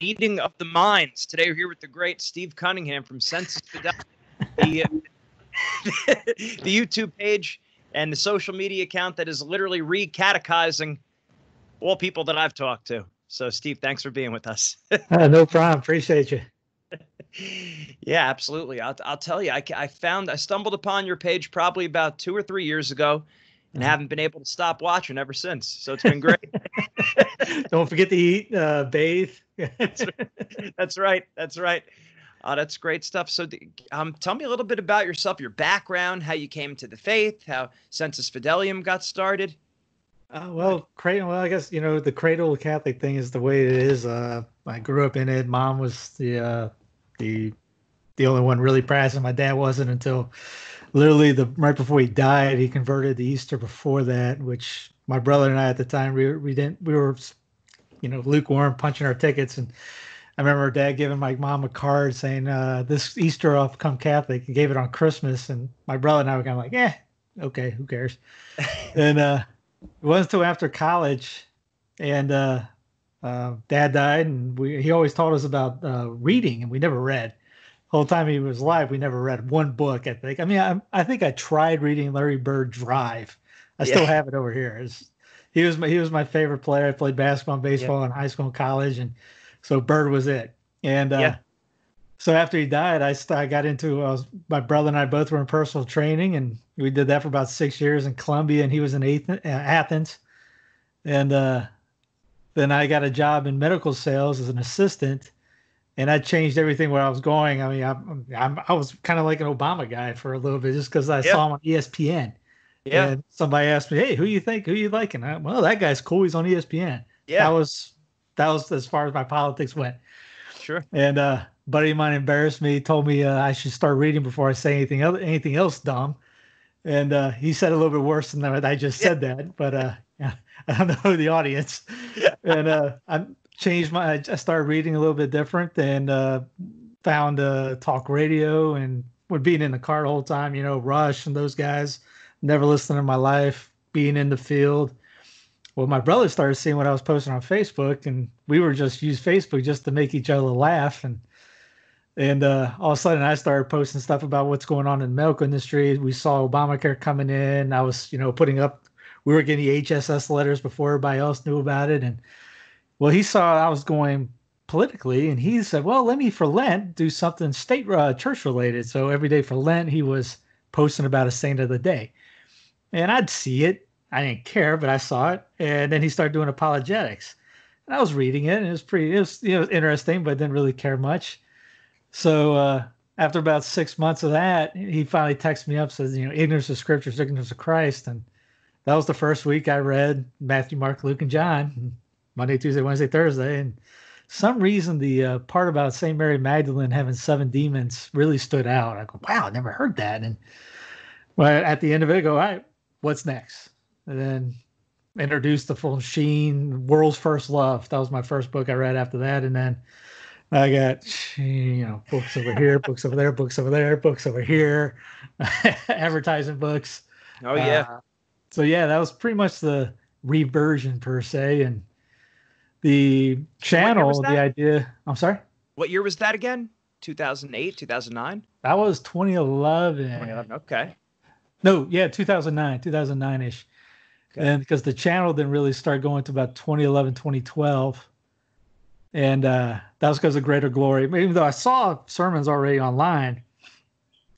Meeting of the Minds. Today we're here with the great Steve Cunningham from Sensus Fidelium, the, the YouTube page and the social media account that is literally re-catechizing all people that I've talked to. So, Steve, thanks for being with us. uh, no problem. Appreciate you. yeah, absolutely. I'll, I'll tell you, I, I found, I stumbled upon your page probably about two or three years ago and mm-hmm. haven't been able to stop watching ever since. So it's been great. Don't forget to eat, uh, bathe. that's, right. that's right. That's right. Oh, that's great stuff. So, um, tell me a little bit about yourself, your background, how you came to the faith, how Sensus Fidelium got started. Uh, well, cradle. Well, I guess you know the cradle Catholic thing is the way it is. Uh, I grew up in it. Mom was the uh, the the only one really practicing. My dad wasn't until literally the right before he died. He converted the Easter before that, which my brother and I at the time we we didn't we were you know lukewarm, punching our tickets. And I remember dad giving my mom a card saying uh, this Easter I'll become Catholic. He gave it on Christmas, and my brother and I were kind of like, yeah, okay, who cares? and uh, it wasn't until after college, and uh, uh, dad died, and we he always taught us about uh, reading, and we never read. The whole time he was alive, we never read one book. I think. I mean, I, I think I tried reading Larry Bird Drive. I yeah. still have it over here. It's, he was my he was my favorite player. I played basketball and baseball yeah. in high school and college, and so Bird was it. And uh, yeah. so after he died, I, I got into was, my brother and I both were in personal training, and we did that for about six years in Columbia, and he was in Athens, and uh, then I got a job in medical sales as an assistant, and I changed everything where I was going. I mean, I'm, I'm i was kind of like an Obama guy for a little bit just because I yep. saw him on ESPN. Yeah. And somebody asked me, "Hey, who you think? Who you like?" And I, well, that guy's cool. He's on ESPN. Yeah. That was that was as far as my politics went. Sure. And uh, buddy of mine embarrassed me. Told me uh, I should start reading before I say anything other anything else dumb and uh, he said a little bit worse than that. I just said that, but uh, yeah, I don't know the audience. Yeah. and uh, I changed my. I started reading a little bit different and uh, found uh, talk radio and would being in the car the whole time. You know, Rush and those guys. Never listened in my life. Being in the field. Well, my brother started seeing what I was posting on Facebook, and we were just use Facebook just to make each other laugh and and uh, all of a sudden, I started posting stuff about what's going on in the medical industry. We saw Obamacare coming in. I was, you know, putting up. We were getting the HSS letters before everybody else knew about it. And well, he saw I was going politically, and he said, "Well, let me for Lent do something state uh, church related." So every day for Lent, he was posting about a saint of the day, and I'd see it. I didn't care, but I saw it. And then he started doing apologetics, and I was reading it, and it was pretty. It was you know interesting, but didn't really care much. So uh, after about six months of that, he finally texted me up, says, you know, ignorance of scriptures, ignorance of Christ. And that was the first week I read Matthew, Mark, Luke, and John, Monday, Tuesday, Wednesday, Thursday. And some reason the uh, part about St. Mary Magdalene having seven demons really stood out. I go, wow, I never heard that. And well, at the end of it, I go, all right, what's next? And then introduced the Fulton Sheen, World's First Love. That was my first book I read after that. And then I got you know books over here, books over there, books over there, books over here, advertising books. Oh yeah. Uh, so yeah, that was pretty much the reversion per se, and the channel. The idea. I'm sorry. What year was that again? 2008, 2009. That was 2011. 2011. Okay. No, yeah, 2009, 2009 ish. Okay. And because the channel didn't really start going to about 2011, 2012 and uh, that was because of greater glory. Even though I saw sermons already online,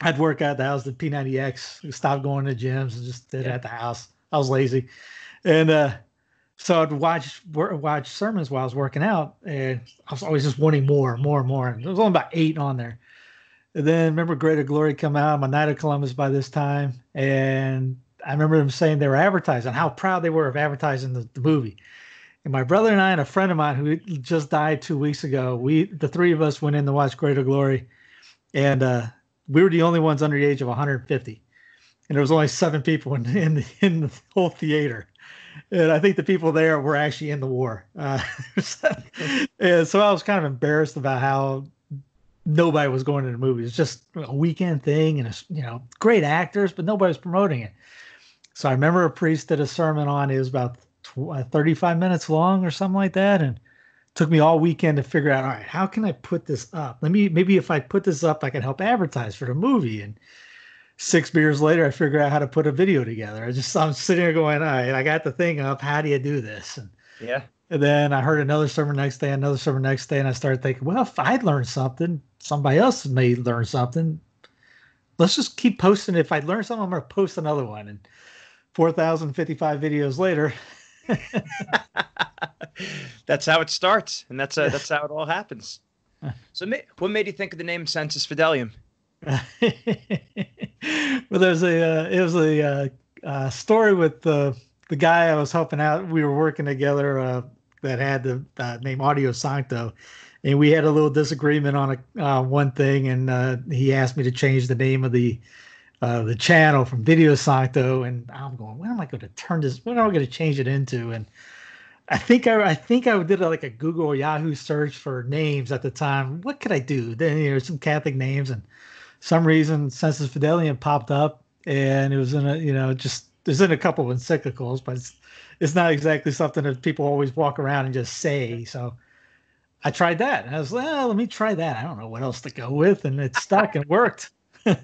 I'd work at the house, the P90X, stopped going to gyms and just did yeah. it at the house. I was lazy, and uh, so I'd watch watch sermons while I was working out, and I was always just wanting more, more, more. And there was only about eight on there. And then remember Greater Glory come out, my Knight of Columbus by this time, and I remember them saying they were advertising how proud they were of advertising the, the movie. And my brother and I and a friend of mine who just died two weeks ago, we the three of us went in to watch Greater Glory, and uh, we were the only ones under the age of 150, and there was only seven people in in the, in the whole theater. And I think the people there were actually in the war. Uh, and so I was kind of embarrassed about how nobody was going to the movies. It's just a weekend thing, and it's you know great actors, but nobody was promoting it. So I remember a priest did a sermon on it was about uh, 35 minutes long or something like that and took me all weekend to figure out all right how can i put this up let me maybe if i put this up i can help advertise for the movie and six beers later i figured out how to put a video together. I just i'm sitting there going all right i got the thing up. How do you do this? And yeah. and then i heard another sermon next day another sermon next day and i started thinking well if i learned something somebody else may learn something. Let's just keep posting. If i learn something i'm to post another one. And 4055 videos later that's how it starts, and that's uh, that's how it all happens. So, what made you think of the name Sensus Fidelium? well, there's a uh, it was a uh, uh, story with the the guy I was helping out. We were working together uh, that had the uh, name Audio Sancto, and we had a little disagreement on a uh, one thing, and he asked me to change the name of the the channel from Video Sancto, and I'm going, when am I going to turn this? When am I going to change it into? And I think I, I think I did a, like a Google or Yahoo search for names at the time. What could I do? Then you know some Catholic names, and some reason Sensus Fidelium popped up, and it was in a you know just there's in a couple of encyclicals, but it's it's not exactly something that people always walk around and just say. So I tried that. And I was like, well, let me try that. I don't know what else to go with, and it stuck and worked.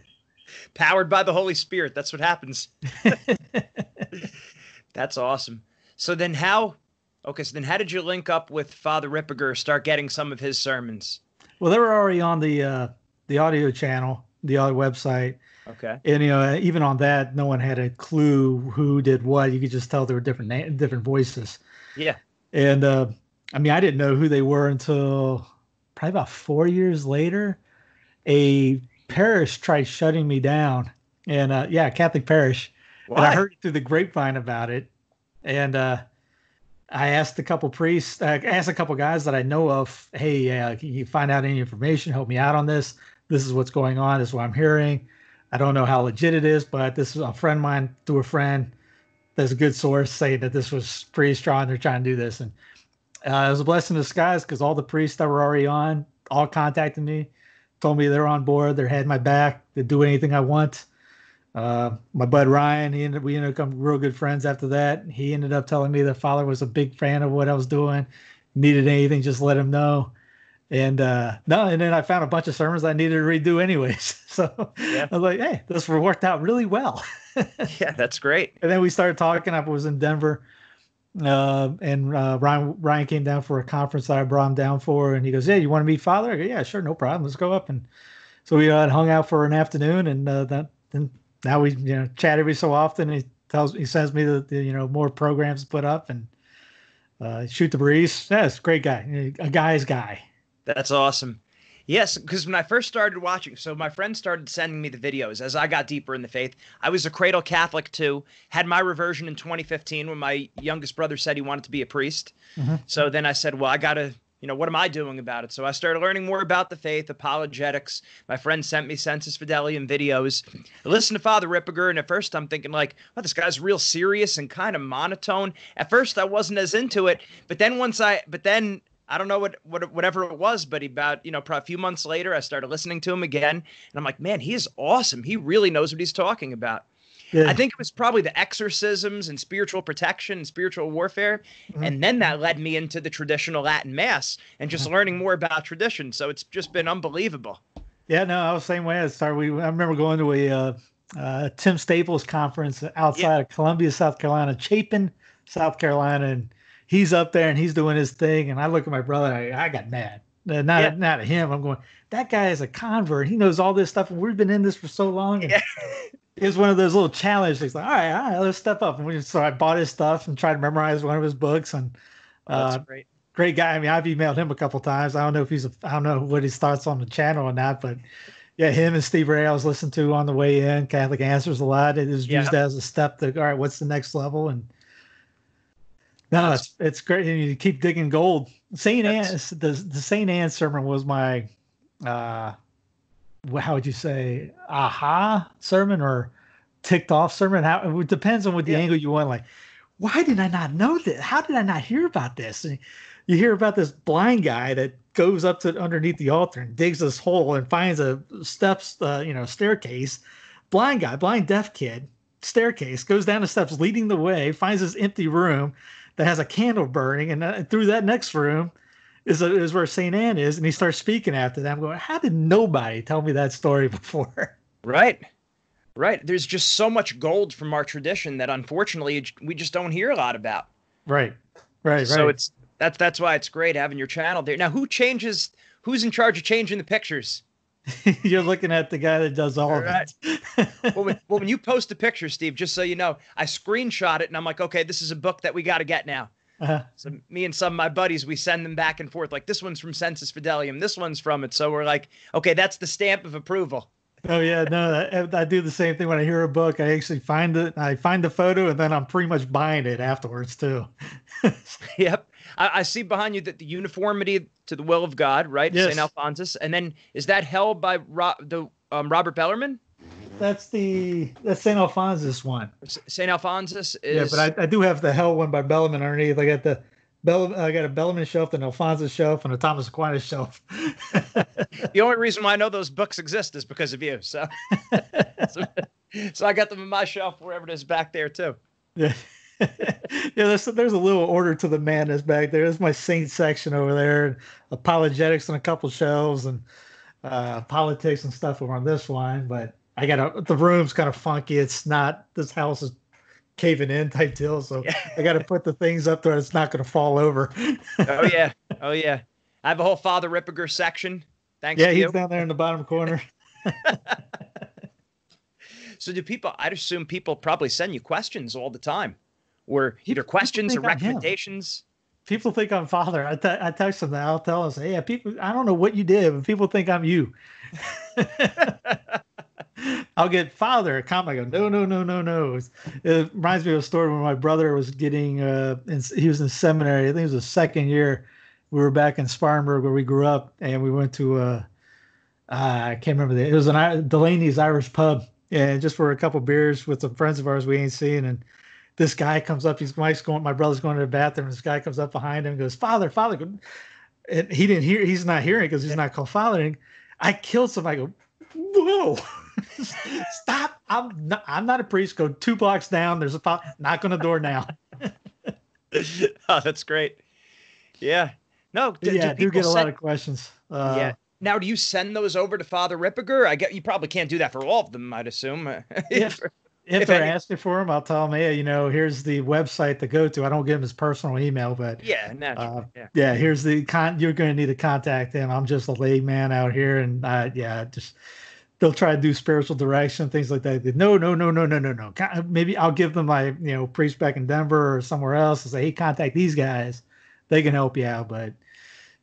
Powered by the Holy Spirit. That's what happens. That's awesome. So then, how Okay, so then how did you link up with Father Ripperger, start getting some of his sermons? Well, they were already on the uh, the audio channel, the audio website. Okay. And you know, even on that, no one had a clue who did what. You could just tell there were different na- different voices. Yeah. And uh, I mean, I didn't know who they were until probably about four years later. A parish tried shutting me down, and uh, yeah, Catholic parish. Why? And I heard through the grapevine about it, and uh, I asked a couple priests, I asked a couple guys that I know of, hey, uh, can you find out any information? Help me out on this. This is what's going on. This is what I'm hearing. I don't know how legit it is, but this is a friend of mine through a friend. that's a good source saying that this was pretty strong. They're trying to do this. And uh, it was a blessing in disguise because all the priests that were already on all contacted me, told me they're on board. they're had my back. They do anything I want. Uh, my bud Ryan, he ended, we ended up becoming real good friends after that. He ended up telling me that father was a big fan of what I was doing. Needed anything, just let him know. And uh, no, and then I found a bunch of sermons I needed to redo anyways. So yeah. I was like, hey, this worked out really well. yeah, that's great. And then we started talking. I was in Denver, uh, and uh, Ryan Ryan came down for a conference that I brought him down for, and he goes, "Yeah, you want to meet Father?" I go, "Yeah, sure, no problem. Let's go up." And so we uh, hung out for an afternoon, and uh, that then now we you know chat every so often. He tells he sends me the, the you know more programs put up and uh, shoot the breeze. That's yeah, great guy, a guy's guy. That's awesome. Yes, because when I first started watching, so my friend started sending me the videos as I got deeper in the faith. I was a cradle Catholic too. Had my reversion in 2015 when my youngest brother said he wanted to be a priest. Mm-hmm. So then I said, well, I got to you know, what am I doing about it? So I started learning more about the faith, apologetics. My friend sent me Sensus Fidelium videos. I listened to Father Ripperger, and at first I'm thinking like, "Well, this guy's real serious and kind of monotone." At first I wasn't as into it, but then once I, but then I don't know what, what whatever it was, but about you know a few months later, I started listening to him again, and I'm like, man, he is awesome. He really knows what he's talking about. Yeah. I think it was probably the exorcisms and spiritual protection and spiritual warfare. Mm-hmm. And then that led me into the traditional Latin Mass and just mm-hmm. learning more about tradition. So it's just been unbelievable. Yeah, no, I was the same way. I started. We I remember going to a uh, uh, Tim Staples conference outside yeah. of Columbia, South Carolina, Chapin, South Carolina, and he's up there and he's doing his thing. And I look at my brother, I, I got mad. Uh, not yeah. not at him. I'm going. That guy is a convert. He knows all this stuff, and we've been in this for so long. Yeah. it was one of those little challenges. He's like, all right, all right, let's step up. And we, so I bought his stuff and tried to memorize one of his books. And oh, uh, great. Great guy. I mean, I've emailed him a couple times. I don't know if he's, a, I don't know what his thoughts on the channel or not, but yeah, him and Steve Ray I was listening to on the way in. Catholic Answers a lot. It is yeah. used as a step to, all right, what's the next level? And no, it's, it's great. And you keep digging gold. St. Anne, the, the St. Anne sermon was my, uh, how would you say aha sermon or ticked off sermon how it depends on what the yeah. angle you want like why did i not know this how did i not hear about this and you hear about this blind guy that goes up to underneath the altar and digs this hole and finds a steps uh, you know staircase blind guy blind deaf kid staircase goes down the steps leading the way finds this empty room that has a candle burning and uh, through that next room is, is where St. Anne is. And he starts speaking after that. I'm going, how did nobody tell me that story before? Right. Right. There's just so much gold from our tradition that unfortunately we just don't hear a lot about. Right. Right. So it's that's that's why it's great having your channel there. Now, who changes? Who's in charge of changing the pictures? You're looking at the guy that does all, all right. of it. well, when, well, when you post a picture, Steve, just so you know, I screenshot it and I'm like, okay, this is a book that we got to get now. Uh-huh. So me and some of my buddies, we send them back and forth. Like this one's from Sensus Fidelium, this one's from it. So we're like, okay, that's the stamp of approval. Oh yeah, no, I, I, do the same thing when I hear a book. I actually find it, I find the photo, and then I'm pretty much buying it afterwards too. yep, I, I, see behind you that the uniformity to the will of God, right? Yes. Saint Alphonsus, and then is that held by Ro- the um, Robert Bellarmine? That's the that's Saint Alphonsus one. Saint Alphonsus is. Yeah, but I, I do have the Hell one by Bellarmine underneath. I got the Bell, I got a Bellarmine shelf, an Alphonsus shelf, and a Thomas Aquinas shelf. the only reason why I know those books exist is because of you. So, so, so, I got them in my shelf wherever it is back there too. Yeah, yeah. There's there's a little order to the madness back there. There's my saint section over there, apologetics on a couple shelves, and uh, politics and stuff over on this one. But I got a, the room's kind of funky. It's not this house is caving in type deal. So yeah. I got to put the things up there. It's not going to fall over. oh yeah, oh yeah. I have a whole Father Ripperger section. Thanks. Yeah, he's you. down there in the bottom corner. so do people? I'd assume people probably send you questions all the time, or either questions or recommendations. People think I'm father. I, I text them that. I'll tell them, hey, yeah, people. I don't know what you did, but people think I'm you. I'll get father a comment. I go, no, no, no, no, no. It reminds me of a story when my brother was getting, uh, in, he was in seminary. I think it was the second year. We were back in Spartanburg where we grew up, and we went to, uh, uh, I can't remember the, it was an Delaney's Irish pub, and just for a couple beers with some friends of ours we ain't seen, and this guy comes up. He's Mike's going. My brother's going to the bathroom. This guy comes up behind him and goes, "Father, father." And he didn't hear. He's not hearing because he's not called fathering. I killed somebody. I go, whoa. Stop! I'm not, I'm not a priest. Go two blocks down. There's a knock on the door now. oh, that's great. Yeah. No. D- yeah, do, do get a send, lot of questions. Uh, yeah. Now, do you send those over to Father Ripperger? I get you probably can't do that for all of them. I'd assume. if, if, if they're any, asking for him, I'll tell them, hey, you know, here's the website to go to. I don't give him his personal email, but yeah, naturally. Uh, yeah. yeah, here's the con. You're going to need to contact him. I'm just a layman out here, and uh, yeah, just they'll try to do spiritual direction, things like that. No, no, no, no, no, no, no. Maybe I'll give them my, you know, priest back in Denver or somewhere else and say, hey, contact these guys. They can help you out. But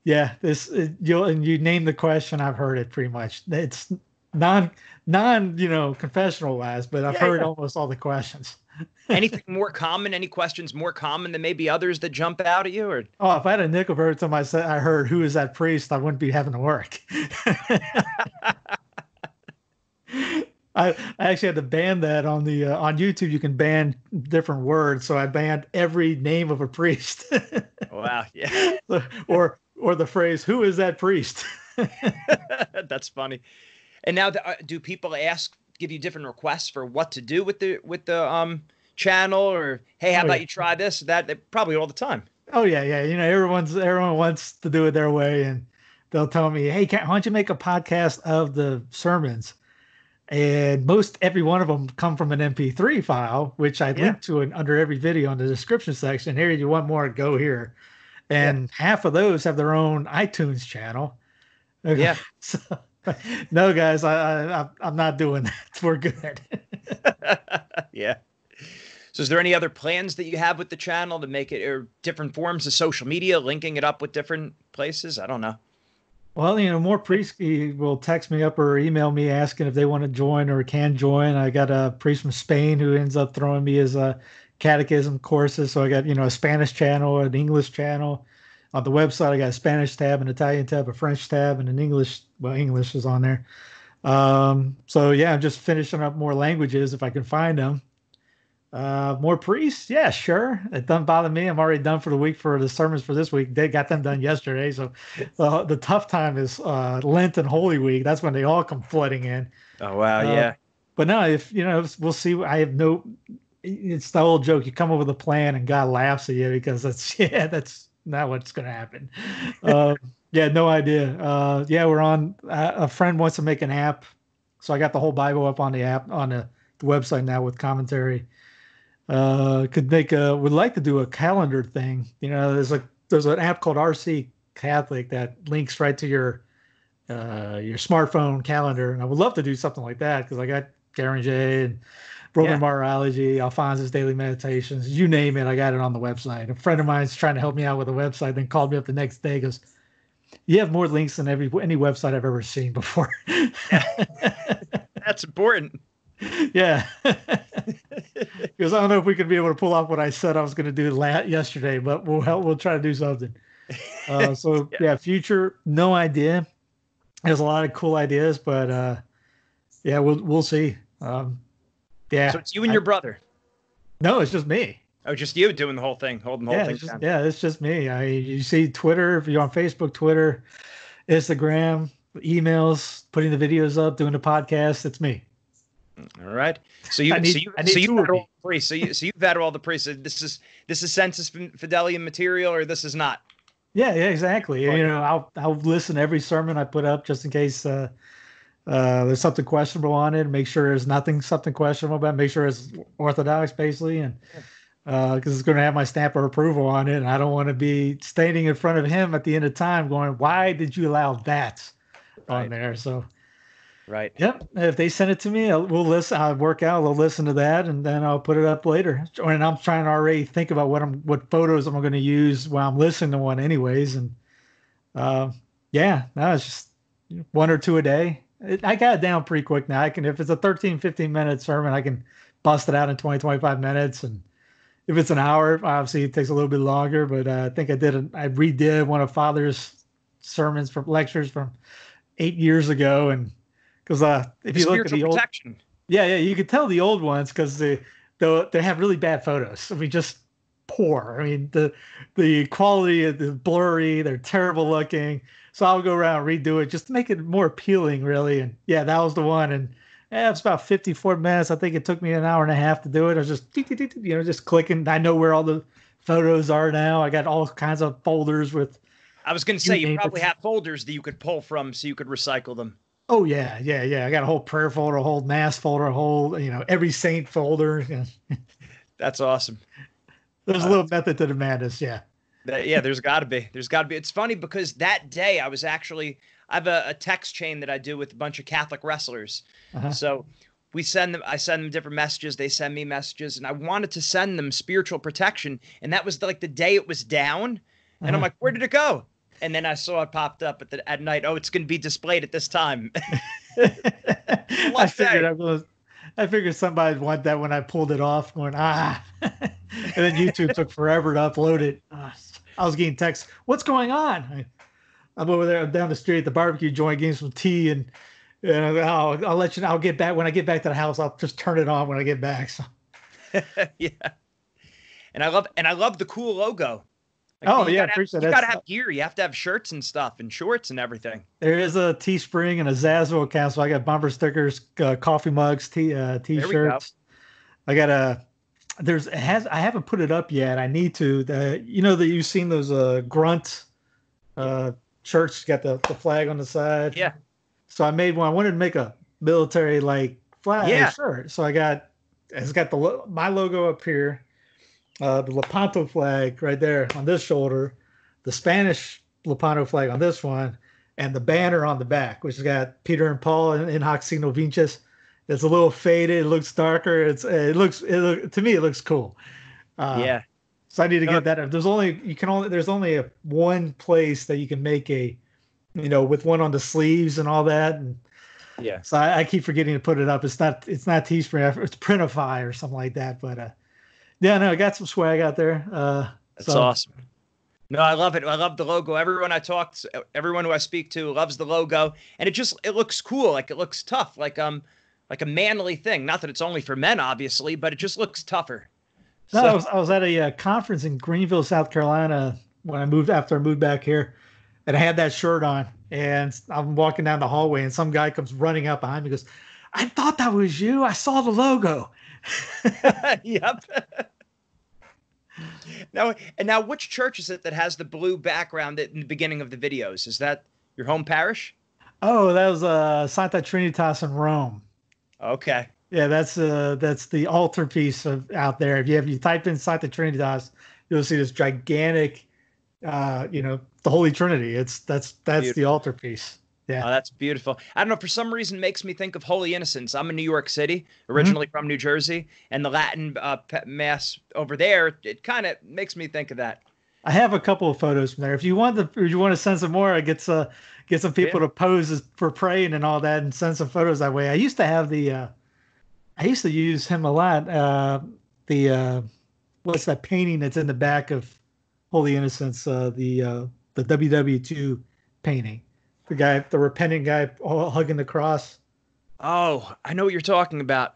yeah, this you and you name the question, I've heard it pretty much. It's non non you know confessional wise, but I've yeah, heard yeah. almost all the questions. Anything more common? Any questions more common than maybe others that jump out at you? Or oh, if I had a nickel for every time I said I heard who is that priest, I wouldn't be having to work. I, I actually had to ban that on the uh, on YouTube. You can ban different words, so I banned every name of a priest. wow! Yeah. or or the phrase "Who is that priest?" That's funny. And now, uh, do people ask, give you different requests for what to do with the with the um channel, or hey, how oh, about yeah. you try this, that? Probably all the time. Oh yeah, yeah. You know, everyone's everyone wants to do it their way, and they'll tell me, "Hey, why don't you make a podcast of the sermons?" and most every one of them come from an MP3 file, which I yeah. link to an, under every video in the description section. Here, you want more? Go here, and yeah. half of those have their own iTunes channel. Yeah. so, no, guys, I, I I'm not doing that. We're good. yeah. So, is there any other plans that you have with the channel to make it or different forms of social media, linking it up with different places? I don't know. Well, you know, more priests will text me up or email me asking if they want to join or can join. I got a priest from Spain who ends up throwing me his uh, catechism courses. So I got, you know, a Spanish channel, an English channel. On the website, I got a Spanish tab, an Italian tab, a French tab, and an English. Well, English is on there. Um, so yeah, I'm just finishing up more languages if I can find them. Uh, more priests? Yeah, sure. It doesn't bother me. I'm already done for the week for the sermons for this week. They got them done yesterday. So uh, the tough time is uh, Lent and Holy Week. That's when they all come flooding in. Oh wow, uh, yeah. But no, if you know, we'll see. I have no. It's the old joke. You come up with a plan and God laughs at you because that's yeah, that's not what's going to happen. Uh, yeah, no idea. Uh, yeah, we're on. Uh, a friend wants to make an app, so I got the whole Bible up on the app on the, the website now with commentary. Uh, could make a would like to do a calendar thing. You know, there's like there's an app called RC Catholic that links right to your uh, your smartphone calendar, and I would love to do something like that because I got Karen J and Roman yeah. Martyrology, Alphonsus Daily Meditations, you name it, I got it on the website. A friend of mine's trying to help me out with a website, then called me up the next day, goes, You have more links than every any website I've ever seen before. That's important. Yeah. Because I don't know if we could be able to pull off what I said I was going to do yesterday, but we'll help, we'll try to do something. Uh, so yeah. yeah, future, no idea. There's a lot of cool ideas, but uh, yeah, we'll we'll see. Um, yeah. So it's you and I, your brother. No, it's just me. Oh, just you doing the whole thing, holding the whole yeah, thing it's just, Yeah, it's just me. I you see Twitter, if you're on Facebook, Twitter, Instagram, emails, putting the videos up, doing the podcast, it's me. All right. So you, need, so you, so you all the priests. So you, so you've had all the priests. This is this is sensus fidelium material, or this is not. Yeah, yeah, exactly. You know, I'll I'll listen to every sermon I put up just in case uh, uh, there's something questionable on it. Make sure there's nothing something questionable about. It. Make sure it's orthodox, basically, and because uh, it's going to have my stamp of approval on it. And I don't want to be standing in front of him at the end of time, going, "Why did you allow that right. on there?" So, right. Yep. If they send it to me, I'll, we'll listen. I'll work out. I'll listen to that, and then I'll put it up later. And I'm trying to already think about what I'm, what photos I'm going to use while I'm listening to one, anyways. And uh, yeah, now it's just one or two a day I got it down pretty quick now. I can, if it's a 13, 15 minute sermon, I can bust it out in 20, 25 minutes. And if it's an hour, obviously it takes a little bit longer, but uh, I think I did, I redid one of Father's sermons from lectures from eight years ago. And because uh, if you look at the protection. old, yeah, yeah, you could tell the old ones because they, they, they have really bad photos. I mean, just poor. I mean, the, the quality of the blurry, they're terrible looking so I'll go around and redo it just to make it more appealing, really. And yeah, that was the one. And yeah, it's about 54 minutes. I think it took me an hour and a half to do it. I was just, you know, just clicking. I know where all the photos are now. I got all kinds of folders with. I was going to say, you probably have folders that you could pull from so you could recycle them. Oh yeah, yeah, yeah. I got a whole prayer folder, a whole mass folder, a whole, you know, every saint folder. That's awesome. There's a little method to the madness, yeah. That, yeah, there's got to be. There's got to be. It's funny because that day I was actually I have a, a text chain that I do with a bunch of Catholic wrestlers. Uh-huh. So we send them. I send them different messages. They send me messages, and I wanted to send them spiritual protection, and that was the, like the day it was down, and uh-huh. I'm like, where did it go? And then I saw it popped up at the at night. Oh, it's going to be displayed at this time. I figured I was. I figured somebody would want that when I pulled it off, going ah, and then YouTube took forever to upload it. Ah, I was getting texts, "What's going on?" I, am over there I'm down the street at the barbecue joint getting some tea, and, and I'll, I'll let you know. I'll get back when I get back to the house. I'll just turn it on when I get back. So. yeah, and I love and I love the cool logo. Like, oh yeah, gotta have, you gotta have gear. You have to have shirts and stuff and shorts and everything. There is a Teespring and a Zazzle account, so I got bumper stickers, uh, coffee mugs, t uh, t-shirts. I got a there's it has I haven't put it up yet. I need to. The, you know that you've seen those uh, grunt uh, shirts got the, the flag on the side. Yeah. So I made one. I wanted to make a military like flag yeah. shirt. So I got it's got the my logo up here, uh, the Lepanto flag right there on this shoulder, the Spanish Lepanto flag on this one, and the banner on the back, which has got Peter and Paul in, in Hoc Signo Vinces it's a little faded. It looks darker. It's it looks it look, to me it looks cool. Uh, yeah. So I need to get that. There's only you can only there's only a, one place that you can make a, you know, with one on the sleeves and all that. And yeah. So I, I keep forgetting to put it up. It's not it's not Teespring. It's Printify or something like that. But uh, yeah, no, I got some swag out there. Uh, That's so. awesome. No, I love it. I love the logo. Everyone I talk to, everyone who I speak to loves the logo, and it just it looks cool. Like it looks tough. Like um like a manly thing. Not that it's only for men, obviously, but it just looks tougher. No, so, I, was, I was at a uh, conference in Greenville, South Carolina when I moved after I moved back here, and I had that shirt on, and I'm walking down the hallway, and some guy comes running up behind me, goes, "I thought that was you. I saw the logo." yep. now, and now, which church is it that has the blue background in the beginning of the videos? Is that your home parish? Oh, that was uh, Santa Trinitas in Rome. Okay. Yeah, that's uh that's the altarpiece of out there. If you have you type in Santa Trinitas, you'll see this gigantic, uh, you know, the Holy Trinity. It's that's that's Beautiful. the altarpiece. Yeah. Oh, that's beautiful. I don't know. For some reason, makes me think of Holy Innocents. I'm in New York City, originally mm-hmm. from New Jersey, and the Latin uh, mass over there, it kind of makes me think of that. I have a couple of photos from there. If you want the, if you want to send some more, I get some, get some people yeah. to pose for praying and all that, and send some photos that way. I used to have the, uh, I used to use him a lot. Uh, the uh, what's that painting that's in the back of Holy Innocents? Uh, the uh, the WW2 painting the guy, the repentant guy, hugging the cross. Oh, I know what you're talking about.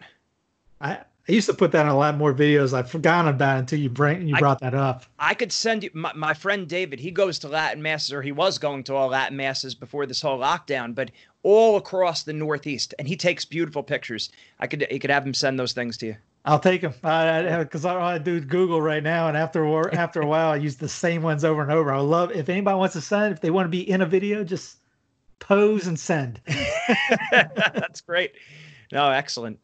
I I used to put that in a lot more videos. I've forgotten about it until you bring you brought I, that up. I could send you my, my friend David. He goes to Latin masses, or he was going to all Latin masses before this whole lockdown, but all across the Northeast, and he takes beautiful pictures. I could he could have him send those things to you. I'll take them because I, I, I, do Google right now, and after after a while, I use the same ones over and over. I love if anybody wants to send, if they want to be in a video, just pose and send. that's great. No, excellent.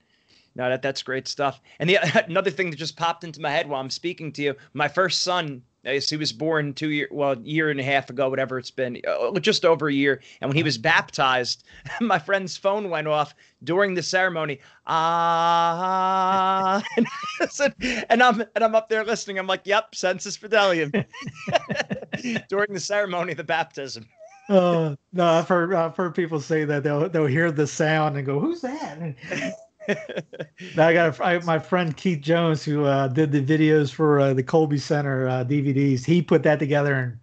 No, that that's great stuff. And the another thing that just popped into my head while I'm speaking to you, my first son, he was born two year, well, year and a half ago, whatever it's been, uh, just over a year. And when he was baptized, my friend's phone went off during the ceremony. Ah, and I'm and I'm up there listening. I'm like, "Yep, sensus fidelium." during the ceremony, the baptism uh, no, I've heard I've heard people say that they'll they'll hear the sound and go, "Who's that?" Now I got a, I, my friend Keith Jones who uh, did the videos for uh, the Kolbe Center uh, DVDs. He put that together in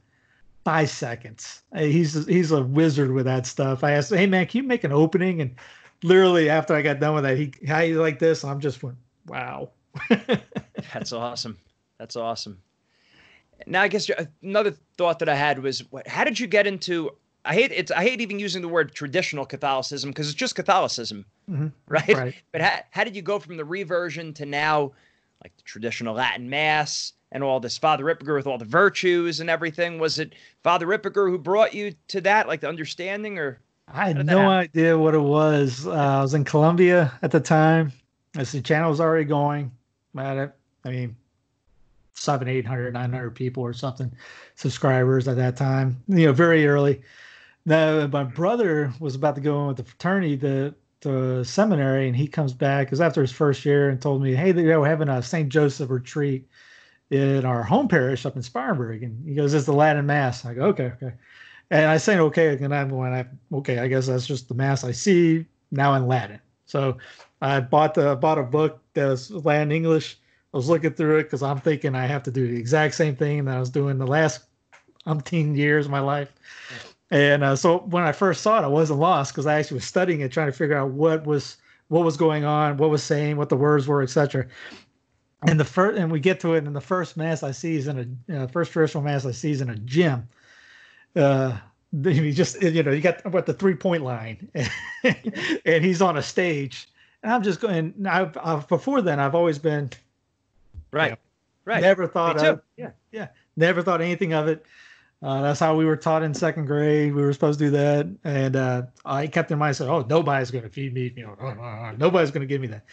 five seconds. He's he's a wizard with that stuff. I asked, "Hey man, can you make an opening?" And literally after I got done with that, he how you like this? I'm just went, "Wow." That's awesome. That's awesome. Now, I guess another thought that I had was, how did you get into? I hate it's. I hate even using the word traditional Catholicism because it's just Catholicism, mm-hmm. right? right? But how, how did you go from the reversion to now, like the traditional Latin Mass and all this Father Ripperger with all the virtues and everything? Was it Father Ripperger who brought you to that, like the understanding, or? I had no idea what it was. Uh, I was in Columbia at the time. As the channel was already going. I mean, seven, 800, 900 people or something subscribers at that time, you know, very early. Now, my brother was about to go in with the fraternity, the, the seminary, and he comes back because after his first year and told me, hey, we're having a St. Joseph retreat in our home parish up in Spartanburg. And he goes, it's the Latin Mass. I go, okay, okay. And I say, okay. And I'm going, I, okay, I guess that's just the Mass I see now in Latin. So I bought the bought a book that was Latin English I was looking through it because I'm thinking I have to do the exact same thing that I was doing the last umpteen years of my life. And uh, so when I first saw it, I wasn't lost because I actually was studying it, trying to figure out what was what was going on, what was saying, what the words were, etc. And the first, and we get to it, and the first mass I see is in a uh, first traditional mass I see is in a gym. Uh, he just you know you got what the three point line, and he's on a stage, and I'm just going. I've, I've before then I've always been Right. Right. Never thought of yeah. Yeah. Never thought anything of it. Uh, that's how we were taught in second grade. We were supposed to do that, and uh, I kept in mind, I said, "Oh, nobody's going to feed me. You know, nobody's going to give me that."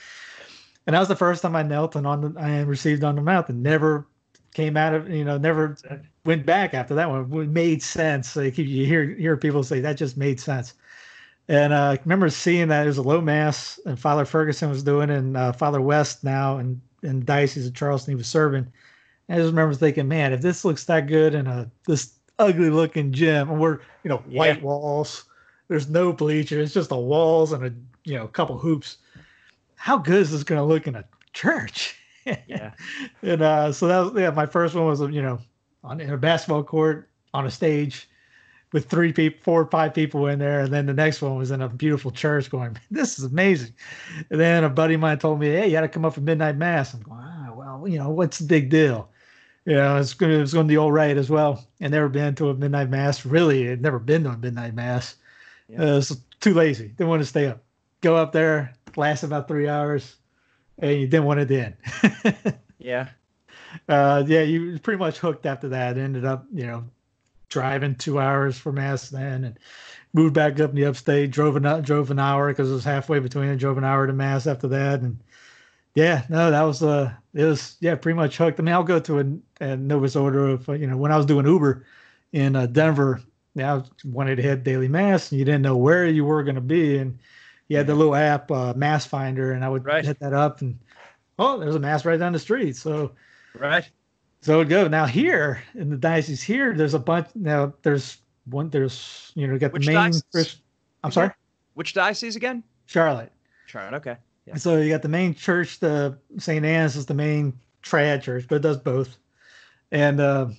And that was the first time I knelt and on the, I received on the mouth, and never came out of you know, never went back after that one. It made sense. Like you hear hear people say that just made sense. And uh, I remember seeing that it was a low mass, and Father Ferguson was doing, and uh, Father West now, and the Diocese of Charleston he was serving. And I just remember thinking, man, if this looks that good in a this ugly looking gym, and we're you know white yeah. walls, there's no bleachers. it's just the walls and a you know a couple hoops. How good is this going to look in a church? Yeah. and uh, so that was yeah, my first one was you know on in a basketball court on a stage with three people, four or five people in there. And then the next one was in a beautiful church going, this is amazing. And then a buddy of mine told me, hey, you got to come up for midnight mass. I'm going, ah, well, you know, what's the big deal? You know, it's going to, it's going to be all right as well. And never been to a midnight mass. Really, had never been to a midnight mass. Yeah. Uh, was too lazy. Didn't want to stay up. Go up there, last about three hours, and you didn't want it in. yeah. uh, yeah, you pretty much hooked after that. Ended up, you know, driving two hours for mass then, and moved back up in the upstate. Drove an drove an hour because it was halfway between. And drove an hour to mass after that, and yeah, no, that was uh, it was yeah, pretty much hooked. I mean, I'll go to a, a Novus Ordo of you know when I was doing Uber in uh, Denver. Yeah, I wanted to hit daily mass, and you didn't know where you were going to be, and you had the little app uh, Mass Finder, and I would right. hit that up, and oh, there's a mass right down the street. So right, so it go. Now here in the diocese here, there's a bunch. Now there's one. There's you know got Which the main. Chris, I'm sorry. Which diocese again? Charlotte. Charlotte. Okay. Yeah. So you got the main church. The St. Anne's is the main trad church, but it does both. And uh,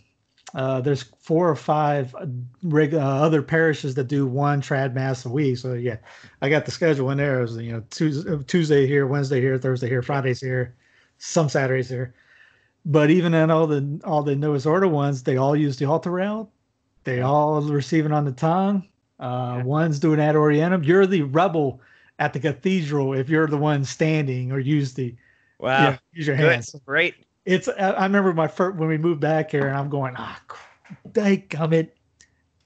uh, there's four or five reg- uh, other parishes that do one trad mass a week. So yeah, I got the schedule in there. It was you know Tuesday, Tuesday here, Wednesday here, Thursday here, Fridays here, some Saturdays here. But even in all the all the Novus Ordo ones, they all use the altar rail. They all receiving on the tongue. Uh, yeah. One's doing ad orientem. You're the rebel at the cathedral if you're the one standing or use the wow use your hands. Good. Great. It's I remember my first when we moved back here and I'm going ah oh, it.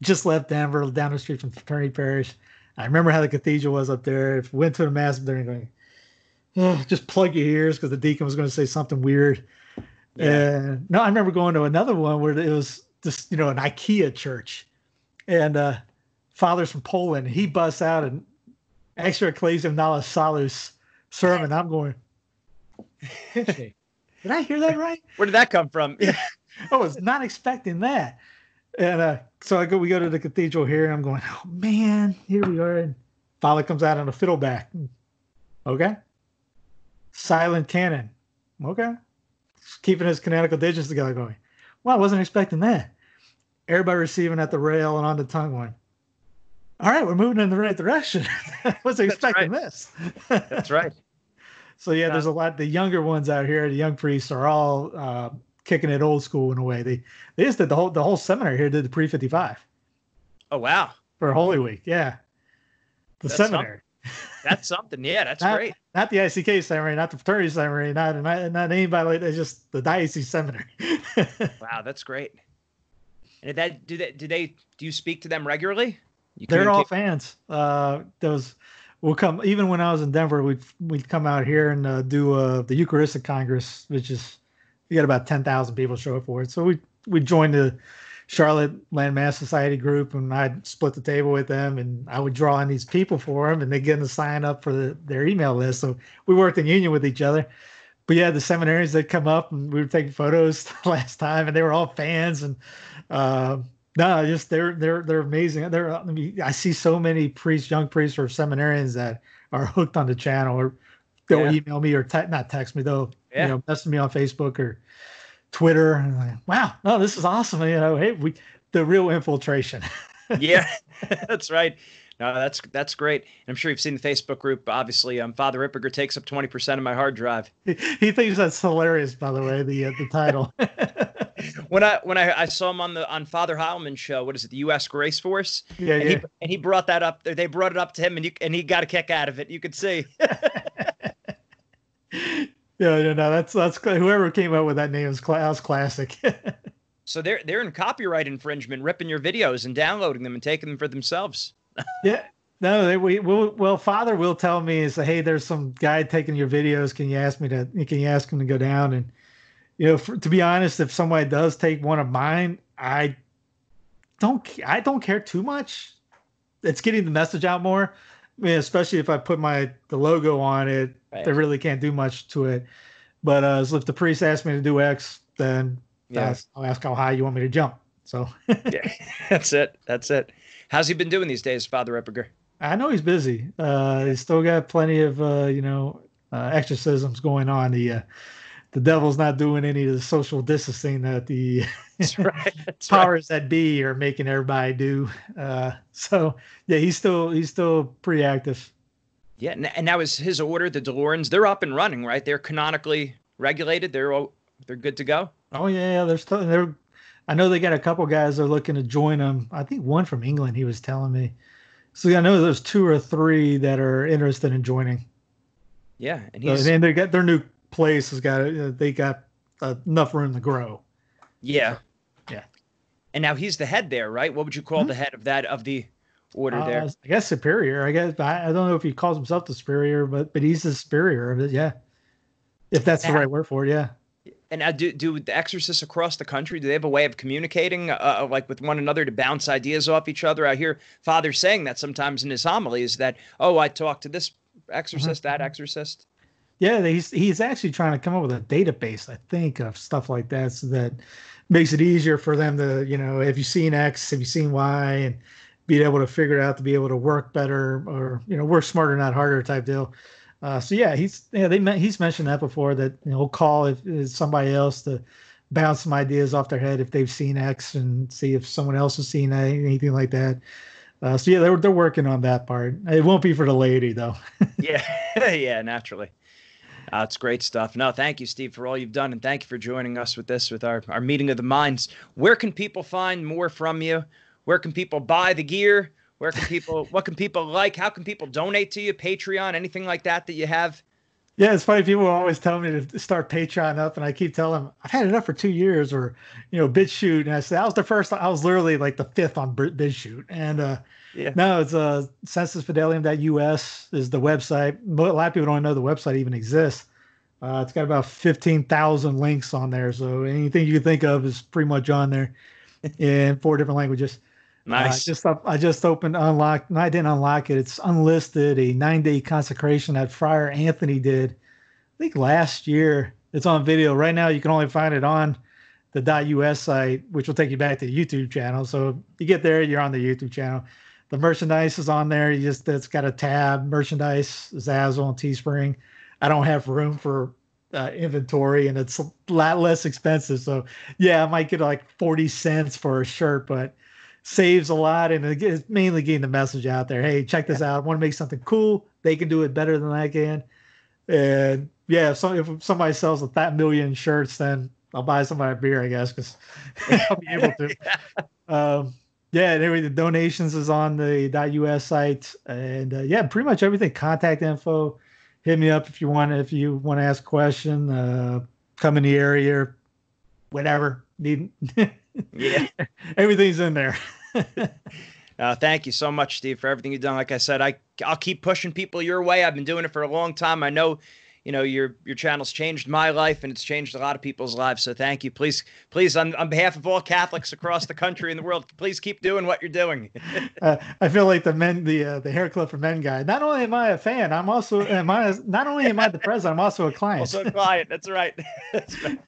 Just left Denver down the street from Fraternity Parish. I remember how the cathedral was up there. If went to the mass there and going, oh, just plug your ears because the deacon was going to say something weird. Yeah. And no, I remember going to another one where it was just, you know, an IKEA church. And uh fathers from Poland, he busts out an extra ecclesiam nulla salus sermon. I'm going, did I hear that right? Where did that come from? Yeah. I was not expecting that. And uh, so I go, we go to the cathedral here, and I'm going, oh man, here we are. And father comes out on a fiddleback. Okay. Silent canon. Okay keeping his canonical digits together, going, "Well, I wasn't expecting that." Everybody receiving at the rail and on the tongue going, "All right, we're moving in the right direction." I wasn't expecting right. this. That's right. So yeah, yeah, there's a lot. The younger ones out here, the young priests, are all uh, kicking it old school in a way. They they just did the whole the whole seminary here did the pre fifty five. Oh wow! For Holy Week, yeah. The That's seminary. That's something. Yeah, that's not, great. Not the ICK seminary, not the fraternity seminary, not not, not anybody like that. Just the diocese seminary. wow, that's great. And did that do they do they do you speak to them regularly? You They're all fans. Uh, those will come even when I was in Denver. We'd we'd come out here and uh, do uh, the Eucharistic Congress, which is you got about ten thousand people show up for it. So we we joined the Charlotte Latin Mass Society group, and I'd split the table with them, and I would draw on these people for them, and they get them to sign up for the, their email list. So we worked in union with each other. But yeah, the seminaries that come up, and we were taking photos last time, and they were all fans, and uh, no, just they're they're they're amazing. They're I, mean, I see so many priests, young priests, or seminarians that are hooked on the channel, or they'll yeah. email me or te- not text me, they'll yeah. you know message me on Facebook or Twitter. And like, wow, no, this is awesome. You know, hey, we the real infiltration. yeah, that's right. No, that's that's great. I'm sure you've seen the Facebook group. Obviously, um, Father Ripperger takes up 20% of my hard drive. He, he thinks that's hilarious. By the way, the uh, the title. when I when I, I saw him on the on Father Heilman show, what is it, the U.S. Grace Force? Yeah, and yeah. He, and he brought that up. They brought it up to him, and you and he got a kick out of it. You could see. Yeah, yeah, no, that's that's whoever came up with that name is Klaus Classic. so they're they're in copyright infringement, ripping your videos and downloading them and taking them for themselves. Yeah, no, they, we will. Well, Father will tell me is, hey, there's some guy taking your videos. Can you ask me to? Can you ask him to go down? And you know, for, to be honest, if somebody does take one of mine, I don't. I don't care too much. It's getting the message out more. I mean, especially if I put my the logo on it, right. they really can't do much to it. But uh, so if the priest asks me to do X, then yeah. I'll ask how high you want me to jump. So yeah, that's it. That's it. How's he been doing these days, Father Ripperger? I know he's busy. Uh, he's still got plenty of uh, you know uh, exorcisms going on. The uh, the devil's not doing any of the social distancing that the That's right. That's powers right. that be are making everybody do. Uh, so yeah, he's still he's still pretty active. Yeah, and now is his order the Dolorans? They're up and running, right? They're canonically regulated. They're all, they're good to go. Oh yeah, they're still they're. I know they got a couple guys that are looking to join them. I think one from England. He was telling me. So I know there's two or three that are interested in joining. Yeah, and he's and they got their new place has got they got uh, enough room to grow. Yeah. Yeah. And now he's the head there, right? What would you call Mhm. the head of that of the order Uh, there? I guess superior. I guess I, I don't know if he calls himself the superior, but but he's the superior of it. Yeah, if that's the right word for it. Yeah. And now, do do the exorcists across the country do they have a way of communicating, uh, uh like with one another, to bounce ideas off each other? I hear Father saying that sometimes in his homilies that, oh, I talked to this exorcist, that mm-hmm. exorcist. Yeah, he's he's actually trying to come up with a database, I think, of stuff like that, so that makes it easier for them to, you know, have you seen X, have you seen Y, and be able to figure it out to be able to work better or you know work smarter, not harder type deal. Uh, so yeah, he's yeah they he's mentioned that before that you know he'll call if, if somebody else to bounce some ideas off their head if they've seen X and see if someone else has seen anything like that. Uh, so yeah, they're they're working on that part. It won't be for the lady though. yeah, yeah, naturally. Uh, it's great stuff. No, thank you, Steve, for all you've done, and thank you for joining us with this, with our, our meeting of the minds. Where can people find more from you? Where can people buy the gear? Where can people? what can people like? How can people donate to you? Patreon, anything like that that you have? Yeah, it's funny. People always tell me to start Patreon up, and I keep telling them I've had it up for two years, or you know, BitChute. And I said I was the first. I was literally like the fifth on Bit- BitChute, and uh, Yeah. no, it's uh, sensusfidelium.us is the website. A lot of people don't know the website even exists. Uh, it's got about fifteen thousand links on there, so anything you can think of is pretty much on there, in four different languages. Uh, I just up, I just opened unlock. No, I didn't unlock it. It's unlisted. A nine day consecration that Friar Anthony did. I think last year. It's on video right now. You can only find it on the .us site, which will take you back to the YouTube channel. So you get there, you're on the YouTube channel. The merchandise is on there. You just it's got a tab merchandise, Zazzle and Teespring. I don't have room for uh, inventory, and it's a lot less expensive. So yeah, I might get like forty cents for a shirt, but saves a lot and it's mainly getting the message out there hey check this out. I want to make something cool. They can do it better than i can. And yeah so if somebody sells a that million shirts then i'll buy somebody a beer i guess because i'll be able to. Um yeah and the donations is on the. us site and uh, yeah pretty much everything. Contact info hit me up if you want if you want to ask a question uh come in the area whatever need yeah. everything's in there Uh, thank you so much, Steve, for everything you've done. Like I said, I I'll keep pushing people your way. I've been doing it for a long time. I know, you know, your your channel's changed my life and it's changed a lot of people's lives. So thank you. Please, please, on, on behalf of all Catholics across the country and the world, please keep doing what you're doing. uh, I feel like the men, the uh, the hair club for men guy. Not only am I a fan, I'm also am I not only am I the president, I'm also a client. also a client. That's right. That's right.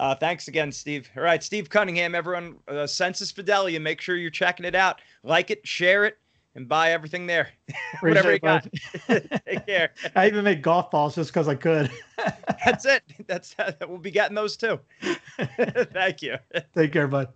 Uh, thanks again, Steve. All right, Steve Cunningham, everyone, uh, Sensus Fidelium. Make sure you're checking it out. Like it, share it, and buy everything there. Whatever you got. Take care. I even made golf balls just because I could. That's it. That's we'll be getting those too. Thank you. Take care, bud.